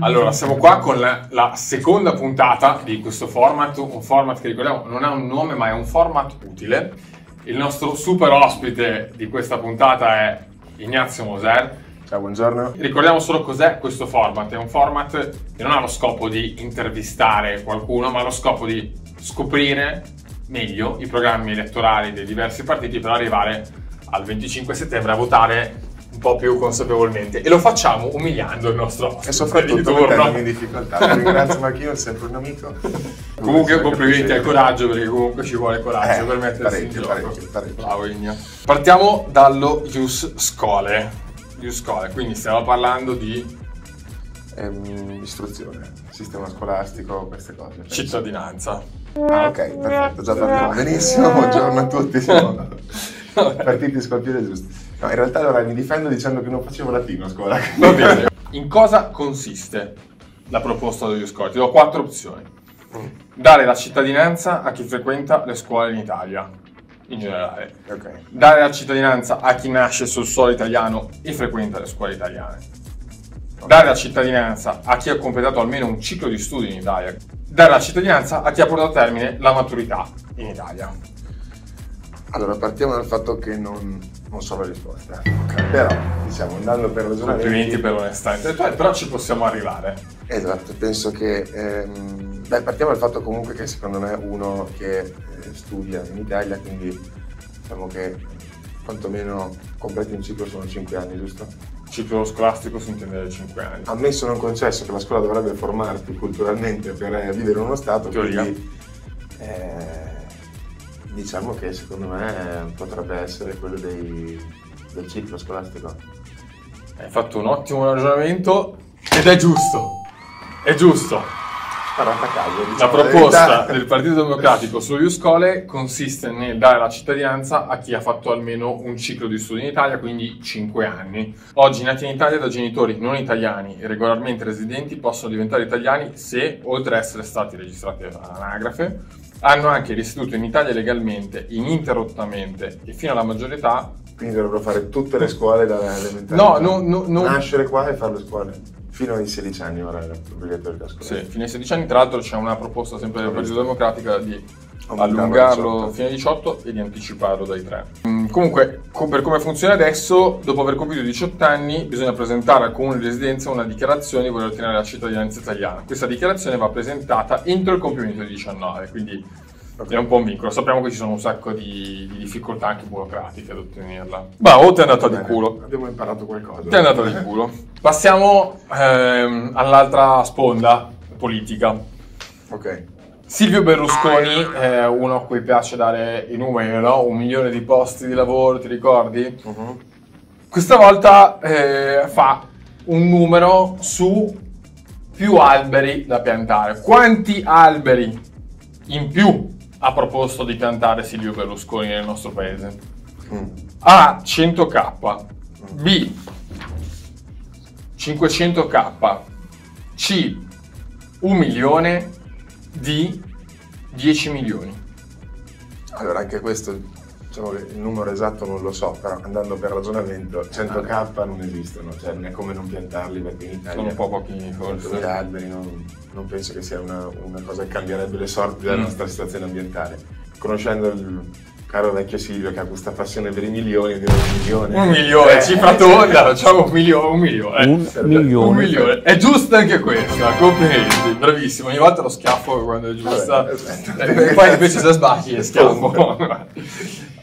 Allora, siamo qua con la, la seconda puntata di questo format, un format che ricordiamo non ha un nome ma è un format utile. Il nostro super ospite di questa puntata è Ignazio Moser. Ciao, buongiorno. Ricordiamo solo cos'è questo format. È un format che non ha lo scopo di intervistare qualcuno, ma ha lo scopo di scoprire meglio i programmi elettorali dei diversi partiti per arrivare al 25 settembre a votare po' più consapevolmente e lo facciamo umiliando il nostro ospite E soprattutto mettendomi in difficoltà. Ringrazio Marchino, è sempre un amico. Comunque complimenti al coraggio perché comunque ci vuole coraggio Eh, per mettersi parecchio, in gioco. parecchio, parecchio. Bravo Igna. Partiamo dallo Ius Scole. Ius Scole, quindi stiamo parlando di Ehm, istruzione, sistema scolastico, queste cose. penso. cittadinanza. Ah, ok, perfetto, già partiamo benissimo. Buongiorno a tutti, siamo partiti sul piede giusto. No, in realtà allora mi difendo dicendo che non facevo latino a scuola. Va bene. In cosa consiste la proposta dello Ius Scole? Ti do quattro opzioni. Dare la cittadinanza a chi frequenta le scuole in Italia, in generale. Ok, Dare la cittadinanza a chi nasce sul suolo italiano e frequenta le scuole italiane. Dare la cittadinanza a chi ha completato almeno un ciclo di studi in Italia. Dare la cittadinanza a chi ha portato a termine la maturità in Italia. allora partiamo dal fatto che non, non so la risposta. Però, diciamo, andando per ragionamenti... Complimenti per l'onestà intellettuale, però ci possiamo arrivare. Esatto, penso che... ehm, beh, partiamo dal fatto comunque che secondo me uno che eh, studia in Italia, quindi diciamo che quantomeno completi un ciclo sono 5 anni, giusto? Ciclo scolastico si intende da 5 anni. Ammesso non concesso che la scuola dovrebbe formarti culturalmente per eh, vivere in uno Stato, Teoria. quindi eh, diciamo che secondo me potrebbe essere quello dei- del ciclo scolastico. Hai fatto un ottimo ragionamento ed è giusto. È giusto. Caso, La diciamo proposta del Partito Democratico su Iuscole consiste nel dare la cittadinanza a chi ha fatto almeno un ciclo di studi in Italia, quindi 5 anni. Oggi nati in Italia da genitori non italiani e regolarmente residenti possono diventare italiani se, oltre ad essere stati registrati all'anagrafe, hanno anche risieduto in Italia legalmente, ininterrottamente e fino alla maggiore età. Quindi dovrebbero fare tutte le scuole da elementare. No, no, no, no. Nascere qua e fare le scuole. Fino ai 16 anni ora è obbligatorio la scuola. Sì, fino ai 16 anni, tra l'altro c'è una proposta sempre del Partito Democratico di allungarlo a 18. fino ai 18 e di anticiparlo dai 3. Mm, Comunque, co- per come funziona adesso, dopo aver compiuto 18 anni, bisogna presentare al comune di residenza una dichiarazione di voler ottenere la cittadinanza italiana. Questa dichiarazione va presentata entro il compimento di 19, quindi è un po' un vincolo. Sappiamo che ci sono un sacco di, di difficoltà anche burocratiche ad ottenerla. Ma o ti è andata di culo. Abbiamo imparato qualcosa. Ti è andata di culo. Passiamo ehm, all'altra sponda politica. Ok. Silvio Berlusconi è uno a cui piace dare i numeri, no? Un milione di posti di lavoro, ti ricordi? Mhm. Questa volta eh, fa un numero su più alberi da piantare. Quanti alberi in più ha proposto di piantare Silvio Berlusconi nel nostro paese? Mm. A 100k, B 500k, C 1 milione, D 10 milioni. Allora, anche questo, diciamo che il numero esatto non lo so, però andando per ragionamento, 100k non esistono, cioè non è come non piantarli perché in Italia Sono un po' pochi 100.000 forse. alberi non, non penso che sia una, una cosa che cambierebbe le sorti della Mm. nostra situazione ambientale. Conoscendo il caro vecchio Silvio che ha questa passione per i milioni, direi un milione. Un milione, Eh, cifra eh, tonda, facciamo un milione. Un milione. Un serve- milione. Un milione. È giusta anche questa, complimenti, bravissimo. Ogni volta lo schiaffo quando è giusta. Vabbè, aspetta. E poi invece se sbagli è schiaffo.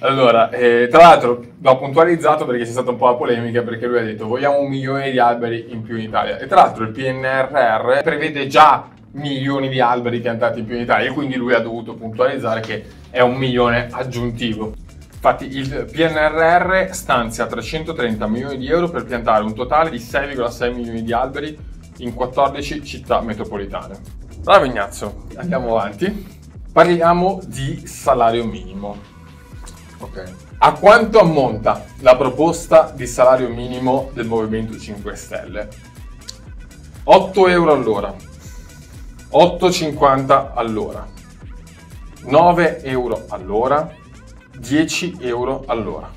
Allora, eh, tra l'altro l'ho puntualizzato perché c'è stata un po' la polemica perché lui ha detto vogliamo un milione di alberi in più in Italia. E tra l'altro il PNRR prevede già milioni di alberi piantati in più in Italia e quindi lui ha dovuto puntualizzare che è un milione aggiuntivo. Infatti il PNRR stanzia 330 milioni di euro per piantare un totale di 6,6 milioni di alberi in 14 città metropolitane. Bravo Ignazio, andiamo avanti. Parliamo di salario minimo. Ok. A quanto ammonta la proposta di salario minimo del Movimento 5 Stelle? 8 euro all'ora, 8,50 all'ora, 9 euro all'ora, 10 euro all'ora.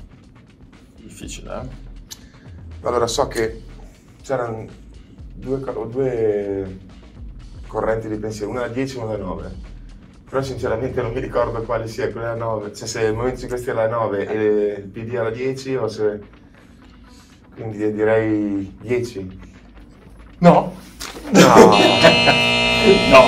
Difficile, eh? Allora so che c'erano due, due correnti di pensiero, una da 10 e una da 9. Però sinceramente non mi ricordo quale sia quella da 9, cioè se il Movimento 5 Stelle è la 9 e il PD è la 10 o se... Quindi direi 10. No. No. No,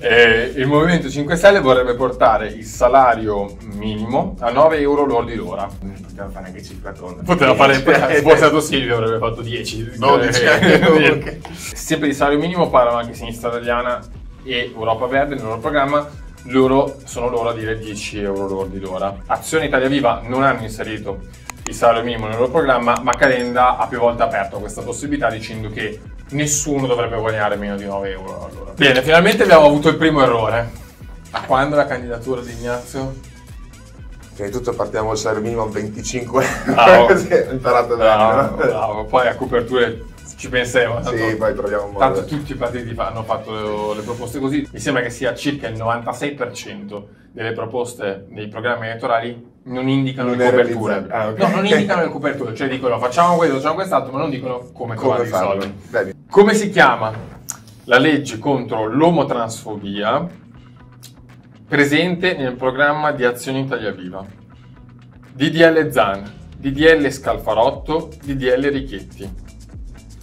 eh, il Movimento 5 Stelle vorrebbe portare il salario minimo a 9 euro lordi l'ora. Poteva fare anche cifra tonda. Poteva fare, Eh, se fosse stato Silvio avrebbe fatto 10. 12, Eh, ok. Sempre di salario minimo parlano anche Sinistra Italiana e Europa Verde nel loro programma. Loro sono loro a dire 10 euro lordi l'ora. Azione Italia Viva non hanno inserito il salario minimo nel loro programma, ma Calenda ha più volte aperto questa possibilità dicendo che nessuno dovrebbe guadagnare meno di 9 euro all'ora. Bene, finalmente abbiamo avuto il primo errore. A quando la candidatura di Ignazio? Prima di tutto partiamo il salario minimo a 25. Bravo. Così ho imparato bene. Bravo, bravo. Poi a coperture ci pensiamo. tanto- Sì, poi troviamo un modo. Tanto tutti i partiti hanno fatto le, le proposte così. Mi sembra che sia circa il 96% delle proposte nei programmi elettorali non indicano Non le coperture. Ah, ok. No, non indicano le coperture, cioè dicono facciamo questo, facciamo quest'altro, ma non dicono come, Come trovare i soldi. Come si chiama la legge contro l'omotransfobia presente nel programma di Azione Italia Viva? DDL Zan, DDL Scalfarotto, DDL mi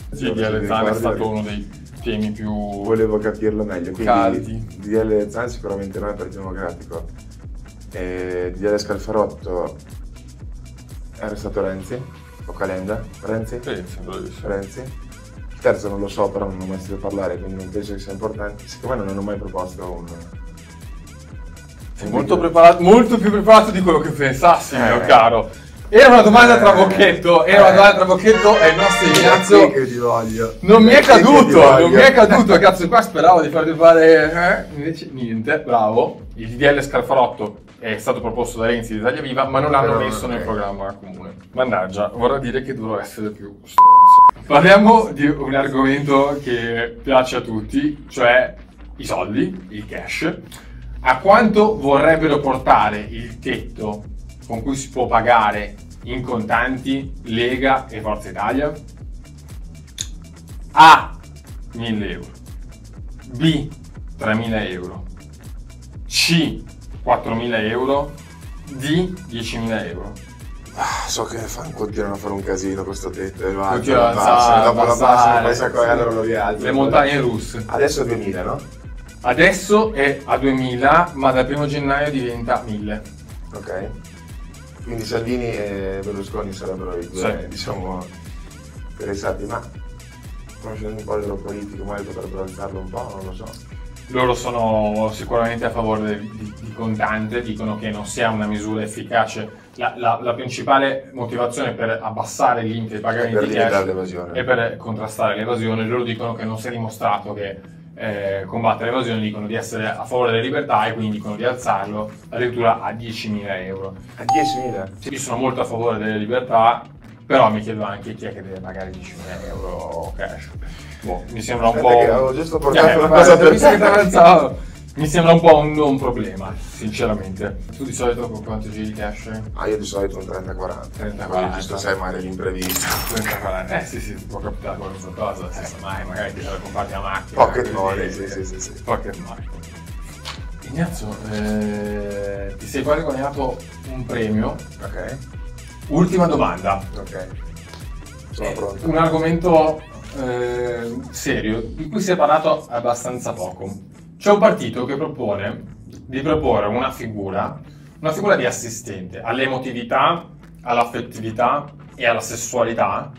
DDL Zan è stato uno dei temi più... Volevo capirlo meglio. Quindi Caldi. DDL Zan sicuramente non è Partito Democratico. E DDL Scalfarotto era stato Renzi o Calenda? Renzi? Sì. Renzi. Terzo non lo so, però non ho mai sentito parlare, quindi non penso che sia importante. Secondo me non hanno mai proposto un... Sei molto preparato, molto più preparato di quello che pensassi, mio Eh. caro. Era una domanda tra Eh. bocchetto, era una Eh. domanda tra bocchetto e il nostro Ignazio che ti voglio. Non mi è caduto, non mi è caduto, cazzo qua speravo di farti fare, eh, invece niente, bravo. Il DDL Scalfarotto è stato proposto da Renzi di Italia Viva, ma non l'hanno messo nel programma comune. Mannaggia, vorrà dire che dovrò essere più stronzo. Parliamo di un argomento che piace a tutti, cioè i soldi, il cash. A quanto vorrebbero portare il tetto con cui si può pagare in contanti Lega e Forza Italia? A 1000 euro, B 3000 euro, C 4000 euro, D 10.000 euro. Ah, so che continuano a fare un casino questo tetto e lo alzano, a abbassano, alzare, dopo lo abbassano, poi sì. allora lo rialzano. Le montagne russe. Adesso 2000, no? Adesso è a 2000, ma dal 1 gennaio diventa 1000. Ok. Quindi Salvini e Berlusconi sarebbero i due, Sì. diciamo, interessati, ma conoscendo un po' il loro politico, magari potrebbero alzarlo un po', non lo so. Loro sono sicuramente a favore del- di, di contante, dicono che non sia una misura efficace. La, la- la principale motivazione per abbassare il limite dei pagamenti di cash e per contrastare l'evasione. Loro dicono che non si è dimostrato che eh, combattere l'evasione, dicono di essere a favore delle libertà e quindi dicono di alzarlo addirittura a 10.000 euro. A 10.000? Io sono molto a favore delle libertà, però mi chiedo anche chi è che deve pagare 10.000 euro cash. Boh, mi sembra un Aspetta po'. che avevo giusto portato Eh, una cosa per visto Mi sembra un po' un, un problema, sinceramente. Tu di solito con quanto giri di cash? Ah, io di solito un 30-40. 30-40. Poi giusto sai magari l'imprevisto. 30-40. Eh sì, sì, può capitare qualunque cosa, si sa mai, magari ti deve comprare la macchina. Pocket money, sì, eh, sì, sì, sì. Pocket money. Ignazio, eh, ti sei guadagnato un premio. Ok? Ultima domanda. Ok. Sono Eh, pronto. Un argomento eh, serio di cui si è parlato abbastanza poco. C'è un partito che propone di proporre una figura, una figura di assistente all'emotività, all'affettività e alla sessualità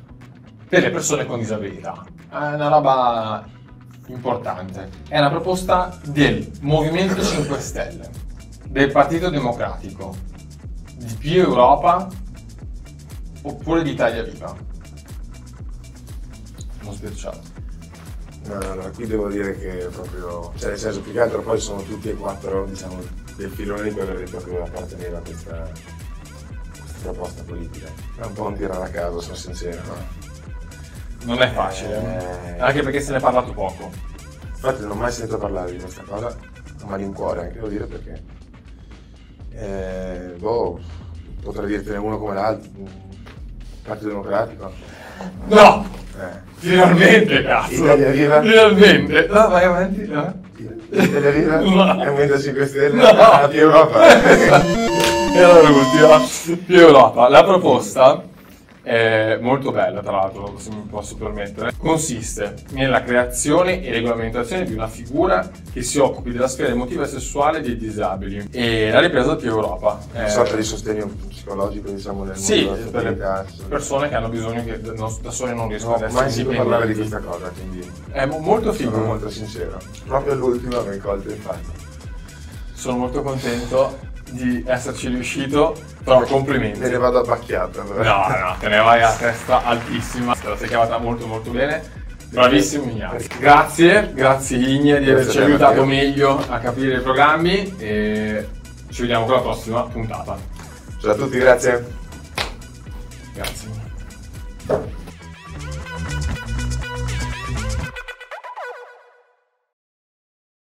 per le persone con disabilità. È una roba importante. È una proposta del Movimento 5 Stelle, del Partito Democratico, di Più Europa oppure di Italia Viva. Non sbirciato. No, no, no, qui devo dire che proprio, cioè nel senso più che altro poi sono tutti e quattro, diciamo, del filone di quello che proprio apparteneva a questa, questa proposta politica. È un po' un tirare a caso, sono sincero. no? Non è facile, Eh. anche perché se ne è parlato poco. Infatti non ho mai sentito parlare di questa cosa, a malincuore anche devo dire perché, eh, boh, potrei dirtene uno come l'altro, Partito Democratico. No! Eh. Finalmente, cazzo! Italia Viva? Finalmente! No, vai avanti, no? Italia Viva? No. Movimento 5 Stelle? No. Ah, più Europa? E allora l'ultima, più Europa. La proposta è molto bella, tra l'altro, se mi posso permettere. Consiste nella creazione e regolamentazione di una figura che si occupi della sfera emotiva e sessuale dei disabili e la ripresa più Europa. Una Eh, sorta di sostegno psicologico, diciamo, nel sì, mondo per le persone che hanno bisogno che da sole non riescono ad ho essere mai sentito parlare di questa cosa, quindi È mo- molto figo, sono molto sincero. Proprio l'ultima mi hai colto in faccia. sono molto contento di esserci riuscito, però complimenti. Me ne vado abbacchiato. allora. No, no, te ne vai a testa altissima, te la sei cavata molto molto bene. Bravissimo Ignazio. Grazie, grazie Igne di averci a aiutato meglio a capire i programmi e ci vediamo con la prossima puntata. Ciao a tutti, grazie. Grazie.